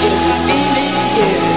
Just feel it, yeah.